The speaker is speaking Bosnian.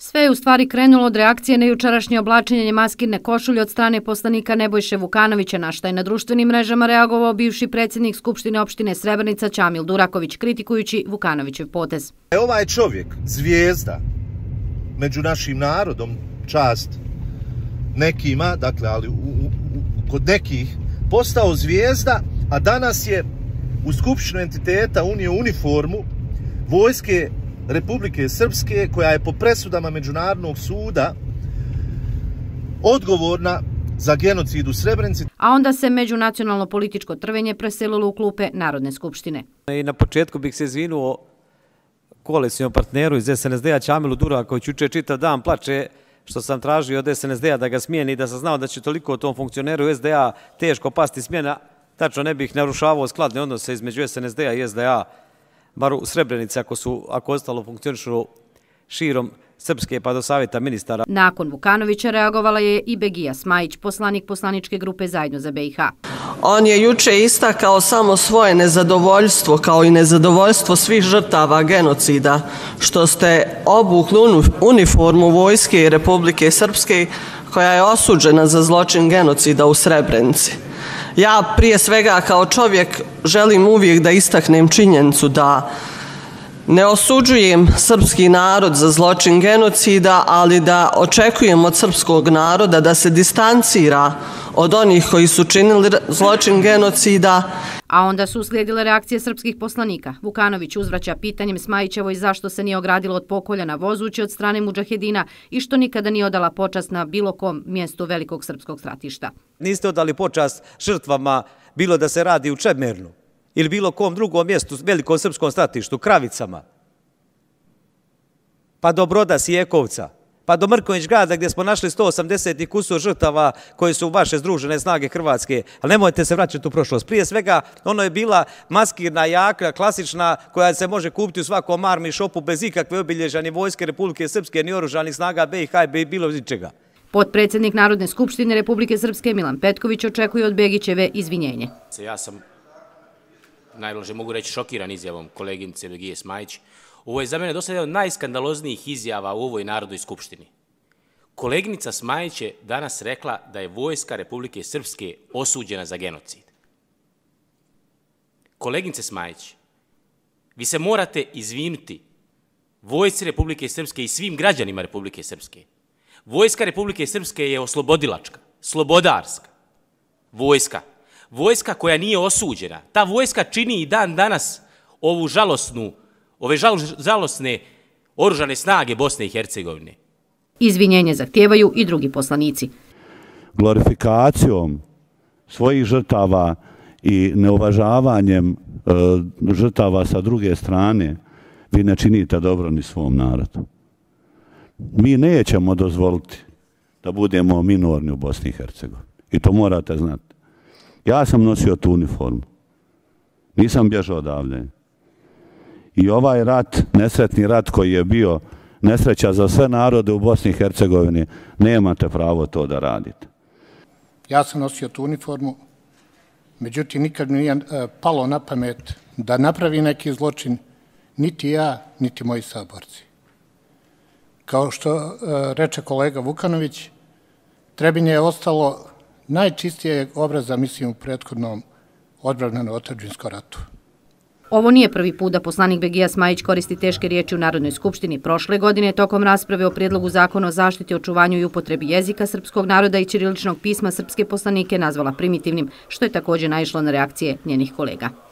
Sve je u stvari krenulo od reakcije na jučerašnje oblačenje maskirne košulje od strane poslanika Nebojše Vukanovića, na šta je na društvenim mrežama reagovao bivši predsjednik Skupštine opštine Srebrnica Ćamil Duraković, kritikujući Vukanovićev potez. E, ovaj čovjek, zvijezda, među našim narodom, čast nekima, dakle, ali u, u, u, kod nekih, postao zvijezda, a danas je u Skupštinu entiteta unio uniformu vojske Republike Srpske, koja je po presudama Međunarodnog suda odgovorna za genocid u Srebrenici. A onda se međunacionalno političko trvenje preselilo u klupe Narodne skupštine. I na početku bih se izvinuo koalicijom partneru iz SNSD-a Čamilu Dura, koji ćuče čitav dan plače što sam tražio od SNSD-a da ga smijeni i da sam znao da će toliko o tom funkcioneru SDA teško pasti smjena. Tačno ne bih narušavao skladne odnose između SNSD-a i SDA bar u Srebrenici, ako su, ako ostalo funkcionišu širom Srpske pa do savjeta ministara. Nakon Vukanovića reagovala je i Begija Smajić, poslanik poslaničke grupe Zajedno za BiH. On je juče istakao samo svoje nezadovoljstvo, kao i nezadovoljstvo svih žrtava genocida, što ste obukli uniformu Vojske Republike Srpske, koja je osuđena za zločin genocida u Srebrenici. Ja prije svega kao čovjek želim uvijek da istaknem činjencu da ne osuđujem srpski narod za zločin genocida, ali da očekujem od srpskog naroda da se distancira od onih koji su činili zločin genocida. A onda su uslijedile reakcije srpskih poslanika. Vukanović uzvraća pitanjem Smajićevoj zašto se nije ogradilo od pokolja na vozuće od strane Mudžahedina i što nikada nije odala počast na bilo kom mjestu velikog srpskog stratišta. Niste odali počast žrtvama bilo da se radi u Čemernu ili bilo kom drugom mjestu, velikom srpskom stratištu, Kravicama, pa do Broda Sijekovca, pa do Mrković grada gdje smo našli 180 kusur žrtava koje su vaše združene snage Hrvatske. Ali nemojte se vraćati u prošlost. Prije svega, ono je bila maskirna, jaka, klasična, koja se može kupiti u svakom armi šopu bez ikakve obilježanje vojske Republike Srpske, ni oružanih snaga BiH i bilo ničega. Podpredsjednik Narodne skupštine Republike Srpske Milan Petković očekuje od Begićeve izvinjenje. Ja sam, najlože mogu reći, šokiran izjavom koleginice Begije Smajić, Ovo je za mene dosta jedan od najskandaloznijih izjava u ovoj Narodnoj skupštini. Koleginica Smajić je danas rekla da je vojska Republike Srpske osuđena za genocid. Koleginice Smajić, vi se morate izvinuti vojci Republike Srpske i svim građanima Republike Srpske. Vojska Republike Srpske je oslobodilačka, slobodarska vojska. Vojska koja nije osuđena. Ta vojska čini i dan danas ovu žalosnu ove žalostne oružane snage Bosne i Hercegovine. Izvinjenje zahtijevaju i drugi poslanici. Glorifikacijom svojih žrtava i neuvažavanjem e, žrtava sa druge strane, vi ne činite dobro ni svom narodu. Mi nećemo dozvoliti da budemo minorni u Bosni i Hercegovini. I to morate znati. Ja sam nosio tu uniformu. Nisam bježao odavde. i ovaj rat, nesretni rat koji je bio nesreća za sve narode u Bosni i Hercegovini, nemate pravo to da radite. Ja sam nosio tu uniformu, međutim nikad mi nije e, palo na pamet da napravi neki zločin, niti ja, niti moji saborci. Kao što e, reče kolega Vukanović, Trebinje je ostalo najčistije obraza, mislim, u prethodnom odbravnjenom otađinskom ratu. Ovo nije prvi put da poslanik Begija Smajić koristi teške riječi u Narodnoj skupštini. Prošle godine tokom rasprave o prijedlogu zakona o zaštiti, očuvanju i upotrebi jezika srpskog naroda i ćiriličnog pisma srpske poslanike nazvala primitivnim, što je također naišlo na reakcije njenih kolega.